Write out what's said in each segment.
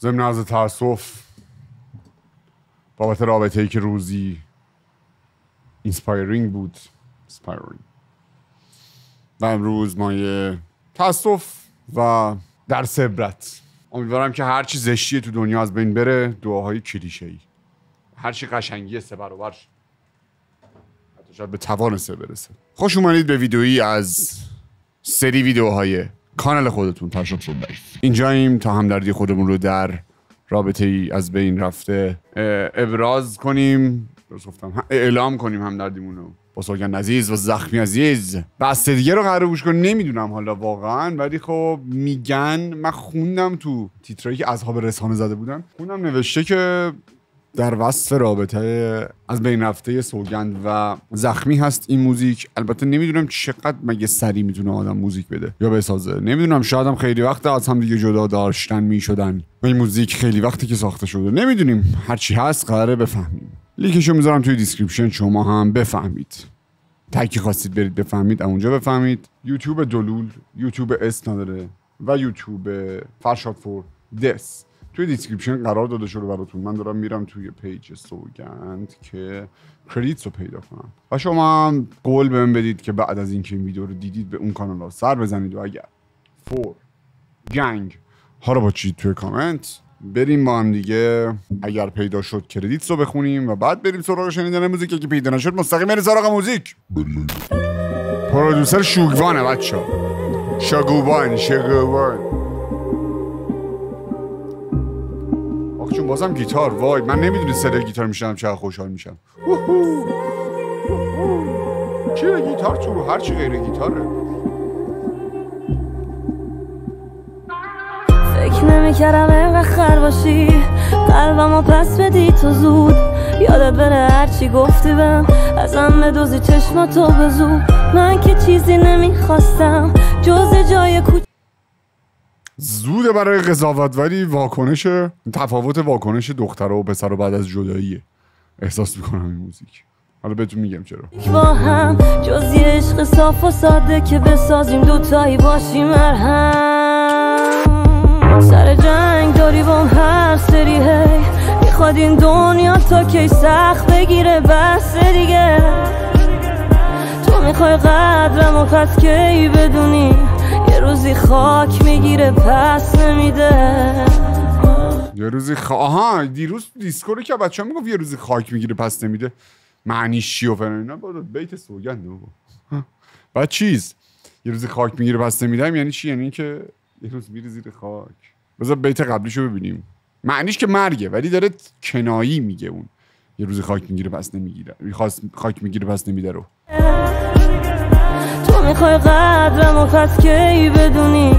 ضمن از تاسف بابت رابطه ای که روزی inspiring بود. inspiring و امروز مایه تاسف و درس عبرت امیدوارم که هر چی زشتیه تو دنیا از بین بره دعاهای کلیشه ای هر چی قشنگی سه برابر. حتی شاید به توان سه برسه. خوش اومدید به ویدئویی از سری ویدیوهای کانال خودتون اینجاییم تا همدردی خودمون رو در رابطه ای از بین رفته. ابراز کنیم. درست گفتم. اعلام کنیم همدردیمون رو. با سوگند عزیز و زخمی عزیز. بسته دیگه رو قرار گوش کنیم. نمی‌دونم حالا واقعا ولی خب میگن. من خوندم تو تیترایی که اصحاب رسانه زده بودن. خوندم نوشته که در وصف رابطه از بین رفته سوگند و زخمی هست این موزیک. البته نمی‌دونم چقدر مگه سری می‌تونه آدم موزیک بده یا بسازه. نمی‌دونم شاید هم خیلی وقت از هم دیگه جدا داشتن می‌شدن. و این موزیک خیلی وقتی که ساخته شده نمی‌دونیم. هرچی هست قراره بفهمیم. لینکشو می‌ذارم توی دیسکریپشن شما هم بفهمید. تکی خواستید برید بفهمید اونجا بفهمید. یوتیوب دلول یوتیوب اس نداره و یوتیوب فرشاد فور دس. توی دیسکریپشن قرار داده شده براتون. من دارم میرم توی پیج سوگند که کردیتس رو پیدا کنم. و شما هم قول بهم بدید که بعد از اینکه این ویدیو رو دیدید به اون کانال ها سر بزنید و اگر فور گنگ ها رو بچید توی کامنت بریم با هم دیگه. اگر پیدا شد کردیتس رو بخونیم و بعد بریم سراغ شنیدن موزیک. اگه پیدا نشد مستقیم بریم سراغ موزیک. پرودوسر شوگوانه بچه شگوان شگوان آخ چون بازم گیتار وای من نمی‌دونی صدای گیتار میشنم چقدر خوشحال میشم. چیه گیتار تو هر چی غیر گیتاره. فکر نمی‌کردم اینقدر خر باشی. قلبمو پس بدی تو زود. یادت بره هرچی گفتی بهم ازم بدوزی چشماتو به زود من که چیزی نمی‌خواستم جز جای کوچ زوده برای قضاوت ولی واکنش تفاوت واکنش دختر و پسر و بعد از جداییه. احساس می‌کنم این موزیک. حالا بهتون میگم چرا. با هم جز یه عشق صاف و ساده که بسازیم دوتایی باشیم مرهم. سر جنگ داری بام هر سری هی. می‌خواد این دنیا تا کی سخت بگیره بس دیگه. تو می‌خوای قدرم و پس کی بدونی؟ یه روزی خاک می‌گیره پس نمیده. یه روزی خ... آها دیروز دیسکو رو که بچه ها می‌گفت یه روزی خاک می‌گیره پس نمیده. معنیش چی و فلان اینا؟ بیت سوگند بعد چیز؟ یه روزی خاک می‌گیره پس نمیدم؟ یعنی چی؟ یعنی اینکه یه روز میره زیر خاک. بذار بیت قبلیشو ببینیم. معنیش که مرگه ولی داره کنایی میگه اون. یه روزی خاک می‌گیره پس نمی‌گیره. می‌خواست خاک می‌گیره پس نمیده رو. می‌خوای قدرم و پس کی بدونی؟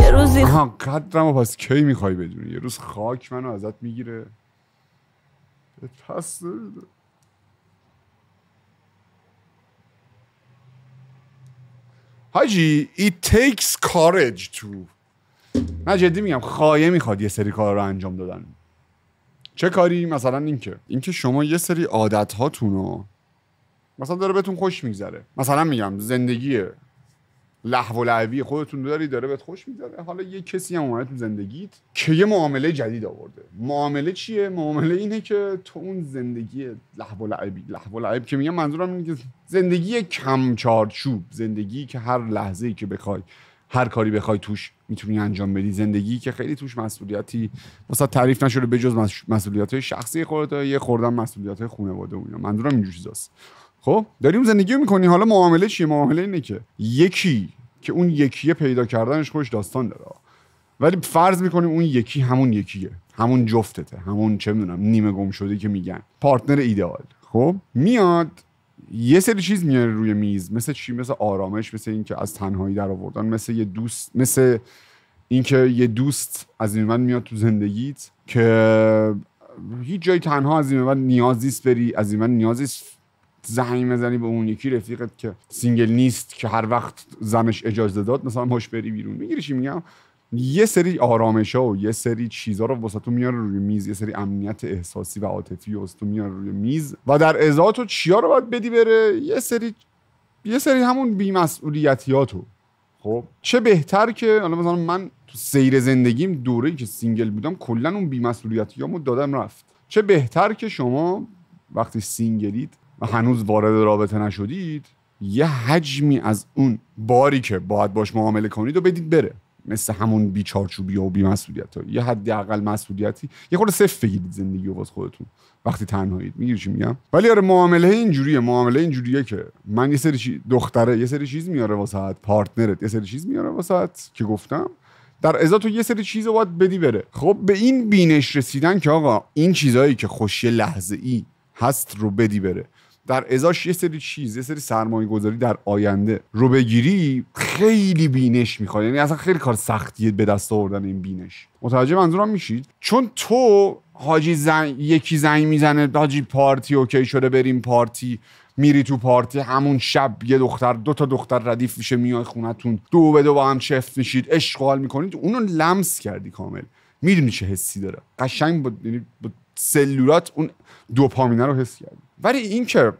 یه روزی آها قدرم و پس کی می‌خوای بدونی؟ یه روز خاک منو ازت می‌گیره. پس نمیده حاجی it takes courage to. نه جدی میگم خایه می‌خواد یه سری کار رو انجام دادن. چه کاری؟ مثلا اینکه اینکه شما یه سری عادت هاتون رو مثلا داره بهتون خوش میگذره. مثلا میگم زندگی لحو و لعبی خودتون داری داره بهت خوش میگذره. حالا یه کسی هم اومده تو زندگیت که یه معامله جدید آورده. معامله چیه؟ معامله اینه که تو اون زندگی لحو و لعبی لحو و لعب که میگم منظورم اینه که زندگی کم چارچوب زندگی که هر لحظه ای که بخوای هر کاری بخوای توش می‌تونی انجام بدی. زندگی که خیلی توش مسئولیتی واسه تعریف نشده به جز مسئولیت های شخصی خودت یه خوردن مسئولیت های خانواده و اینا. منظورم اینجور چیزاست. خب داریم زندگی رو می‌کنی حالا معامله چیه؟ معامله اینه که یکی که اون یکیه پیدا کردنش خودش داستان داره. ولی فرض می‌کنیم اون یکی همون یکیه. همون جفتته. همون چه می‌دونم نیمه گم شده که میگن. پارتنر ایدئال. خب میاد یه سری چیز میاره روی میز. مثل چی؟ مثل آرامش مثل اینکه از تنهایی در آوردن. مثل یه دوست مثل اینکه یه دوست از این من میاد تو زندگیت که هیچ جای تنها از این من نیاز نیست بری از این من نیاز نیست زنگ بزنی به اون یکی رفیقت که single نیست که هر وقت زنش اجازه داد مثلا باش بری بیرون. می‌گیری چی میگم؟ یه سری آرامش ها و یه سری چیزها رو واسه تو میاره روی میز یه سری امنیت احساسی و عاطفی واسه تو میاره روی میز. و در ازا تو چیا رو باید بدی بره؟ یه سری یه سری همون بیمسئولیتیاتو. خب؟ چه بهتر که حالا مثلا من تو سیر زندگیم دوره که single بودم کلا اون بی‌مسئولیتیامو دادم رفت. چه بهتر که شما وقتی single ید و هنوز وارد رابطه نشدید یه حجمی از اون باری که باید باش معامله کنید و بدید بره. مثل همون بیچارچوبی و بیمسئولیت ها. یه حدی اقل مسئولیتی. یه خورده صفر بگیرید زندگی و باز خودتون. وقتی تنهایید. می‌گیری چی میگم؟ ولی آره معامله اینجوریه. معامله اینجوریه که من یه سری چی... دختره یه سری چیز میاره واسات partner ت یه سری چیز میاره واسات که گفتم. در ازا تو یه سری چیز باید بدی بره. خب به این بینش رسیدن که آقا این چیزهایی که خوشی لحظه ای هست رو بدی بره. در ازاش یه سری چیز یه سری سرمایه گذاری در آینده رو بگیری خیلی بینش می‌خواد. یعنی اصلا خیلی کار سختیه به دست آوردن این بینش. متوجه منظورم میشید؟ چون تو حاجی زن... یکی زنگ می‌زنه حاجی پارتی okay شده بریم پارتی. میری تو پارتی همون شب یه دختر دو تا دختر ردیف میشه میای خونتون. دو به دو با هم چفت میشید اشغال می‌کنید. اونو لمس کردی کامل. می‌دونی چه حسی داره. قشنگ با, یعنی با سلولات اون دوپامینه رو حس کردی. ولی این که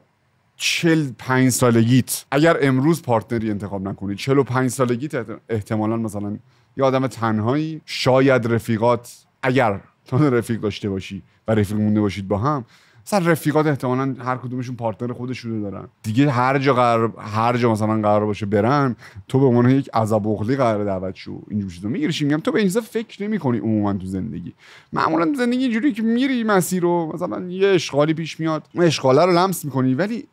چل پنج سالگیت اگر امروز پارتنری انتخاب نکنی چل و پنج سالگیت احتمالا مثلا یه آدم تنهایی شاید رفیقات اگر تو رفیق داشته باشی و رفیق مونده باشید با هم مثلا رفیقات احتمالا هر کدومشون پارتنر خودشونو دارن. دیگه هر جا قرار هر جا مثلا قرار باشه برن تو به عنوان یک عذاب اغلی قرار دعوت شو. اینجور چیزا. میگیرشی میگم تو به این فکر نمی کنی عموما تو زندگی. معمولا تو زندگی اینجوری که میری مسیر رو مثلا یه اشغالی پیش میاد اشغاله رو لمس می‌کنی ولی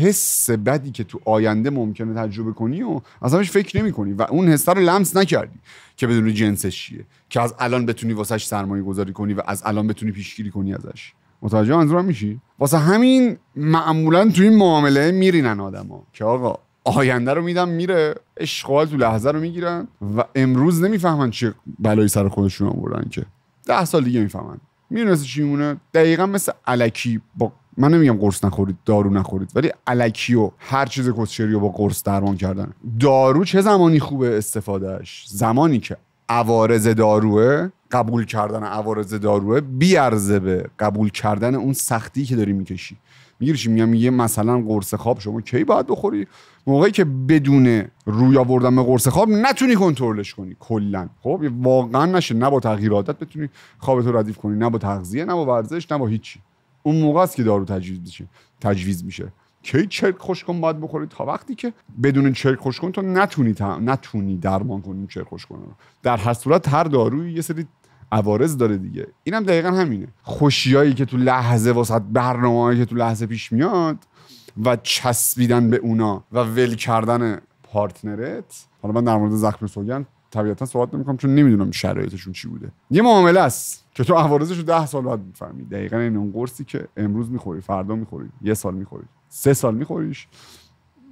حس بدی که تو آینده ممکنه تجربه کنی و اصلاش فکر نمی کنی و اون حس رو لمس نکردی که بدون جنسش چیه. که از الان بتونی واسش سرمایه گذاری کنی و از الان بتونی پیشگیری کنی ازش. متوجه منظورم میشی؟ واسه همین معمولا تو این معامله میرینن آدما که آقا آینده رو میدم میره اشغال تو لحظه رو می‌گیرن و امروز نمی‌فهمن چه بلایی سر خودشون آوردن که. ده سال دیگه می‌فهمن. می‌دونی چی مونه دقیقا مثل علکی با من نمیگم قرص نخورید دارو نخورید ولی علکی و هر چیز کسچری رو با قرص درمان کردن. دارو چه زمانی خوبه استفادهش زمانی که عوارض داروه قبول کردن عوارض داروه بیارزه به قبول کردن اون سختی که داری می‌کشی. می‌گیری میگم میگه مثلا قرص خواب شما کی باید بخوری؟ موقعی که بدون روی آوردن به قرص خواب نتونی کنترلش کنی کلا. خب؟ واقعا نشه نه با تغییر عادت بتونی خوابت رو ردیف کنی نه با تغذیه نه با ورزش نه با هیچی. اون موقع است که دارو تجویز میشه تجویز میشه. کی چرک خوش کن باید بخوری تا وقتی که بدون چرک خوش کن تو نتونی. نتونی درمان کنی چرک خوش کن در هر صورت هر داروی یه سری عوارض داره دیگه. اینم دقیقا همینه. خوشیایی که تو لحظه واسط برنامه‌ای که تو لحظه پیش میاد و چسبیدن به اونا و ول کردن پارتنرت. حالا من در مورد زخم سوگن طبیعتا صحبت نمی‌کنم چون نمی‌دونم شرایطشون چی بوده. یه معامله است که تو عوارضش رو ده سال بعد می‌فهمی. دقیقا این اون قرصی که امروز می‌خوری فردا می‌خوری یه سال می‌خوری. سه سال میخوریش.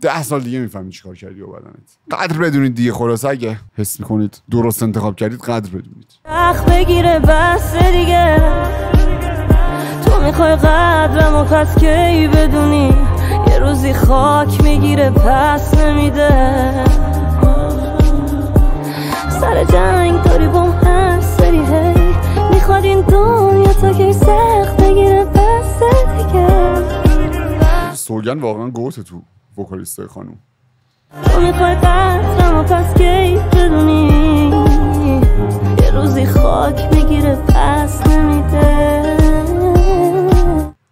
ده سال دیگه می‌فهمی چیکار کردی و بدنت. قدر بدونید دیگه خلاصه اگه حس می‌کنید درست انتخاب کردید قدر بدونید. بگیره بس دیگه. تو می‌خوای قدرم و پس کی بدونی؟ یه روزی خاک می‌گیره پس نمیده. سر جنگ داری بام هر سری هی. می‌خواد این دنیا تا کی سخت بگیره بس دیگه. سوگن واقعا گوته تو وکالیستای خانوم می‌خوای قدرم و پس کی بدونی یه روزی خاک می‌گیره پس نمیده.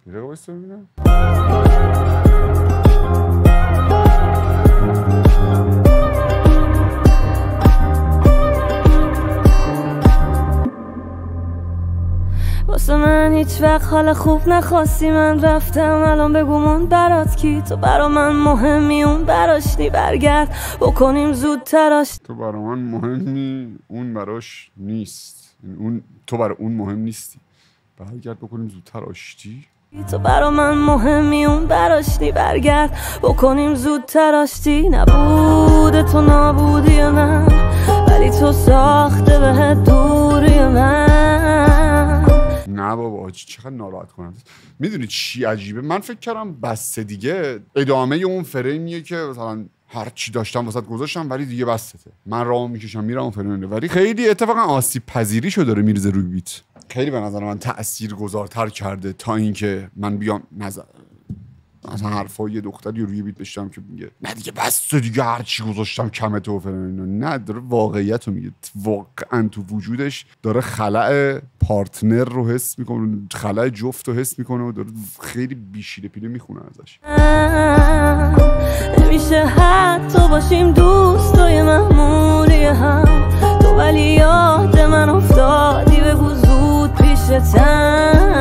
یه هیچ وقت حال خوب نخواستی من رفتم. الان بگو برات کی؟ تو برا من مهمی اون براش نی برگرد. بکنیم زودتراش تو برا من مهمی اون براش نیست. اون تو برا اون مهم نیستی. برگرد بکنیم زودتر آشتی تو برا من مهمی اون براش نی برگرد. بکنیم زودتر آشتی نبوده تو نابودی من. ولی تو ساخته به نه بابا چقدر ناراحت کننده می‌دونی چی عجیبه؟ من فکر کردم بسته دیگه. ادامه اون فریمیه که مثلا هر چی داشتم واسط گذاشتم ولی دیگه بسته من راه می‌کشم میرم اون ولی خیلی اتفاقا آسیب پذیری شو داره میرزه روی بیت. خیلی به نظر من تأثیر گذارتر کرده تا اینکه من بیام نظر مثلا حرفای یه دختری روی بیت داشتم که میگه نه دیگه بس دیگه هر چی گذاشتم کمه و فلان اینا نه داره واقعیت رو میگه. واقعا تو وجودش داره خلع پارتنر رو حس می‌کنه خلع جفت رو حس می‌کنه و داره خیلی بیشیره پیله می‌خونه ازش. نمیشه حتی باشیم دوستای معمولی هم. تو ولی یاد من افتادی به زود پیشتم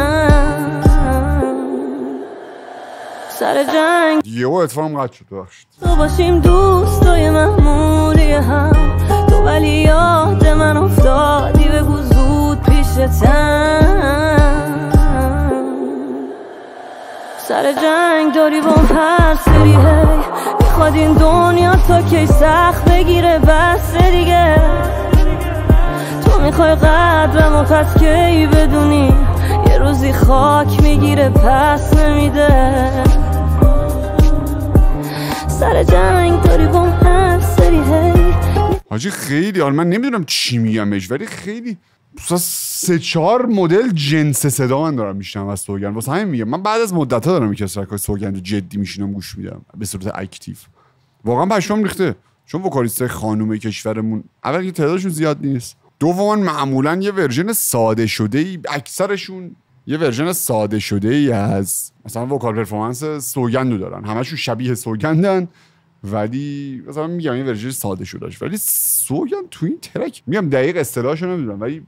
سر جنگ یهو اتفاقم قد شد ببخشید. تو باشیم دوستای معمولی هم. تو ولی یاد من افتادی به سر جنگ داری با هر سری هی. می‌خواد این دنیا تا کی سخت بگیره بس دیگه. تو می‌خوای و پس کی بدونی؟ یه روزی خاک می‌گیره پس نمیده. سر جنگ داری با هی. حاجی خیلی حالا من نمی‌دونم چی میگمش ولی خیلی سه چهار مدل جنس صدا من دارم میشنم از سوگند. واسه همین میگم من بعد از مدت ها دارم یکی از track ای سوگند جدی میشینم گوش میدم. به صورت active. واقعا پشمام ریخته. چون vocalist خانم کشورمون اول که تعدادشون زیاد نیست. دوما معمولا یه version ساده شده ای اکثرشون یه version ساده شده ای از مثلا vocal performance سوگند رو دارن. همشون شبیه سوگندن ولی مثلا میگم یه ورژن ساده شدهش ولی سوگند تو این ترک میگم دقیق اصطلاحشو نمی‌دونم ولی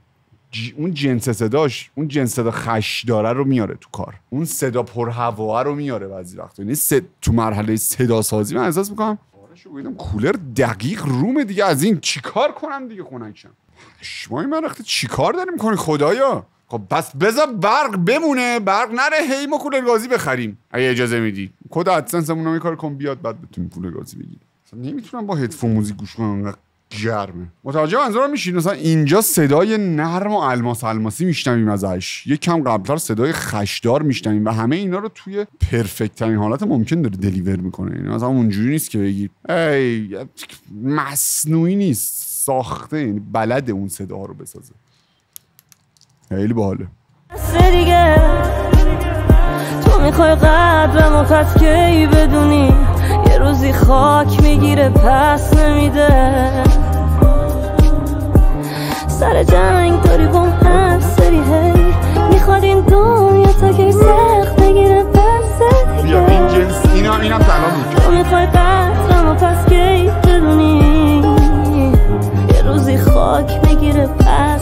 ج- اون جنس صداش اون جنس صدا خش داره رو میاره تو کار. اون صدا پر هوا رو میاره بعضی وقتا. یعنی تو مرحله صدا سازی من احساس می‌کنم آرشو ببینم کولر دقیق رومه دیگه از این چیکار کنم دیگه خنکشم؟ شمای من رخته چیکار داریم کنی خدایا؟ خب بس بذار برق بمونه برق نره هی ما کولر گازی بخریم. اگه اجازه میدی. کد ادسنسمون یه کار کن بیاد بعد بتونیم کولر گازی بگیریم. نمی‌تونم با هدفون موزیک گوش کنم گرمه متوجه منظورم میشین مثلا اینجا صدای نرم و الماس الماسی میشنویم ازش. یک کم قبلتر صدای خشدار میشنویم و همه اینا رو توی پرفکت ترین حالت ممکن داره دلیور می‌کنه. یعنی مثلا اونجوری نیست که بگی ای مصنوعی نیست ساخته. یعنی بلد اون صدا رو بسازه. خیلی باحاله. تو می‌خوای قدرم و پس کی بدونی؟ روزی خاک می‌گیره پس نمیده. سر جنگ داری با هر سری هی می‌خواد این دنیا تا کی سخت بگیره پس بیا دیگه این جنس اینا اینم تلا بود تو می‌خوای و پس کی بدونی؟ یه روزی خاک می‌گیره پس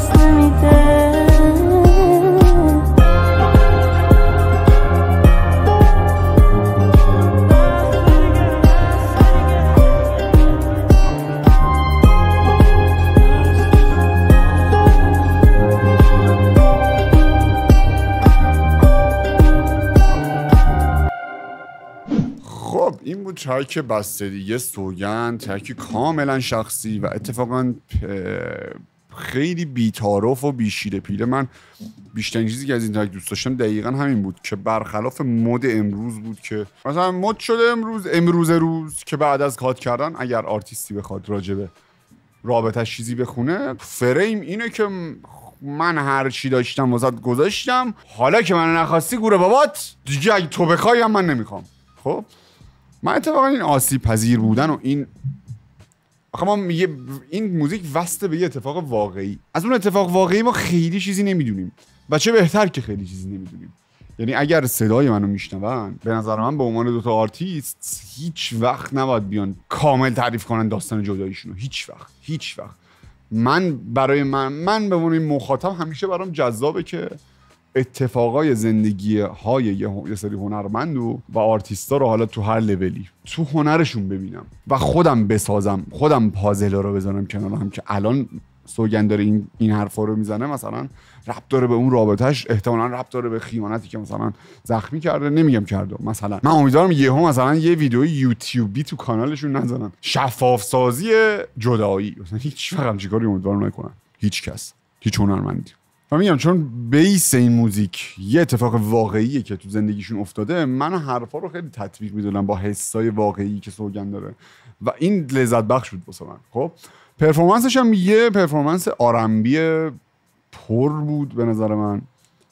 ترک بستگی سوگند ترکی کاملا شخصی و اتفاقا خیلی بیتارف و بیشیره پیله من بیشترین چیزی که از این ترک دوست داشتم دقیقا همین بود که برخلاف مد امروز بود که مثلا مد شده امروز امروز روز که بعد از کات کردن اگر آرتیستی بخواد راجبه رابطش چیزی بخونه فریم اینه که من هر چی داشتم واسط گذاشتم حالا که من نخواستی گوره بابات دیگه اگه تو بخوای من نمی‌خوام. خب؟ من اتفاقا این آسیب پذیر بودن و این آخه ما میگه این موزیک بسته به یه اتفاق واقعی. از اون اتفاق واقعی ما خیلی چیزی نمی‌دونیم. و چه بهتر که خیلی چیزی نمی‌دونیم. یعنی اگر صدای منو میشنون به نظر من به عنوان دوتا آرتیست هیچ وقت نباید بیان کامل تعریف کنن داستان جداییشونو. هیچ وقت هیچ وقت. من برای من من به عنوان مخاطب همیشه برام جذابه که اتفاقای زندگی های یه, سری هنرمند و, و آرتیستا رو حالا تو هر لولی تو هنرشون ببینم و خودم بسازم خودم پازلا رو بزنم کنار هم که الان سوگند داره این این حرفا رو می‌زنه مثلا ربط داره به اون رابطهش احتمالا ربط داره به خیانتی که مثلا زخمی کرده نمیگم کرده مثلا من امیدوارم یهو مثلا یه ویدیو یوتیوبی تو کانالشون نزنن شفاف سازی جدایی مثلا هیچ هم چیکاری امیدوارم نکنن هیچ کس هیچ هنرمندی و میگم چون base این موزیک یه اتفاق واقعیه که تو زندگیشون افتاده من حرفا رو خیلی تطبیق می‌دونم با حسای واقعی که سوگند داره. و این لذت بخش بود واسه من خب؟ performance ش هم یه performance R&B پر بود به نظر من.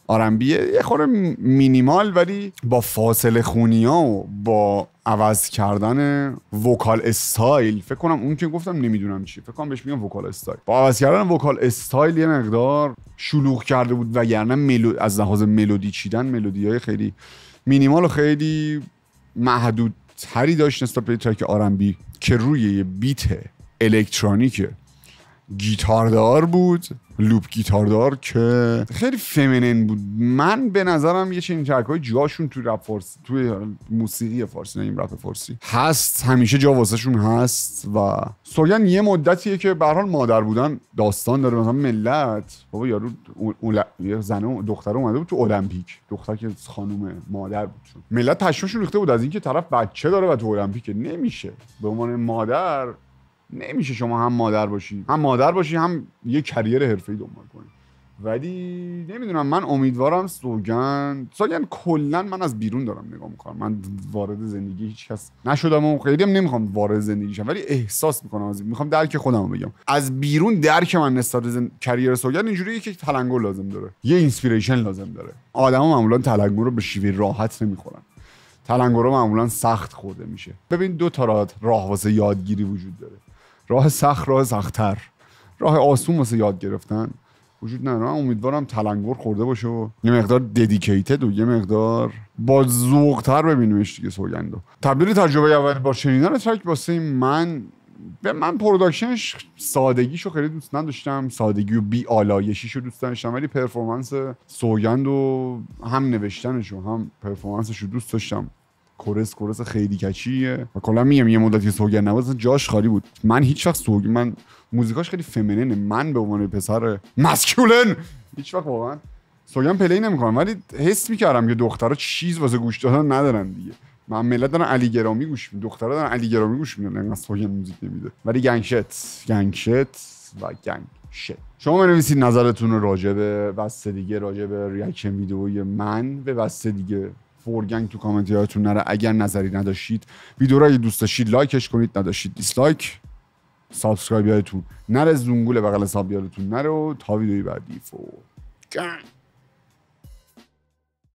R&B یه یه خورده مینیمال ولی با فالسه خونی ها و با عوض کردن vocal style فکر کنم اون که گفتم نمی‌دونم چی فکر کنم بهش میگم vocal style. با عوض کردن vocal style یه مقدار شلوغ کرده بود و یعنی ملو... از لحاظ ملودی چیدن ملودی های خیلی مینیمال و خیلی محدودتری داشت نسبت به track R&B که روی یه beat electronic گیتاردار بود. loop گیتاردار که خیلی feminine بود. من به نظرم یه چنین track های جاشون توی رپ فارسی توی موسیقی فارسی نه این رپ فارسی. هست. همیشه جا واسهشون هست و سوگند یه مدتیه که به حال مادر بودن داستان داره. مثلا ملت بابا یارو اول... یه زنه دختر اومده بود تو المپیک. دختر که خانم مادر بود. ملت پشمشون ریخته بود از اینکه طرف بچه داره و تو المپیک نمیشه. به عنوان مادر نمیشه شما هم مادر باشی. هم مادر باشی هم یه career حرفه‌ای دنبال کنی. ولی نمی‌دونم من امیدوارم سوگند سوگند کلا من از بیرون دارم نگاه می‌کنم. من وارد زندگی هیچ کس نشدم و خیلی هم نمی‌خوام وارد زندگی شم ولی احساس می‌کنم از می‌خوام درک خودم بگم. از بیرون درک من نسبت زن... career سوگند اینجوریه که تلنگر لازم داره. یه inspiration لازم داره. آدما معمولا تلنگر رو به شیوه راحت نمی‌خورن. تلنگر معمولا سخت خورده میشه. ببین دو تا راه واسه یادگیری وجود داره. راه سخت راه سختتر. راه آسون واسه یاد گرفتن. وجود نداره. من امیدوارم تلنگر خورده باشه و یه مقدار dedicated و یه مقدار با ذوقتر ببینیمش دیگه سوگندو. تبدیل تجربه اول با شنیدن track واسه من به من production ش سادگیشو خیلی دوست نداشتم. سادگی و بی آلایشیشو دوست داشتم ولی performance سوگند و هم نوشتنشو هم performance شو دوست داشتم. chorus chorus خیلی catchy یه. و کلا میگم یه مدتی سوگند نواز جاش خالی بود. من هیچ وقت سوگ من موزیکاش خیلی feminine ه من به عنوان پسر masculine هیچ وقت واقعا سوگند play نمی‌کنم. ولی حس می‌کردم که دخترها چیز واسه گوش دادن ندارن دیگه. من ملت دارن علی گرامی گوش میدن. دخترها دارن علی گرامی گوش میدن. انقدر سوگند موزیک نمیده. ولی gang shit gang shit و گنگ شت شما بنویسید نظرتون رو راجع به دیگه راجع به ریاکشن من به بسته دیگه فورگنگ تو کامنت یادتون نره. اگر نظری نداشتید ویدیو رو اگه دوست داشتید لایکش کنید. نداشتید دیسلایک. سابسکرایب یادتون نره. زونگول بغل حساب یادتون نره. و تا ویدیوی بعدی. فورگنگ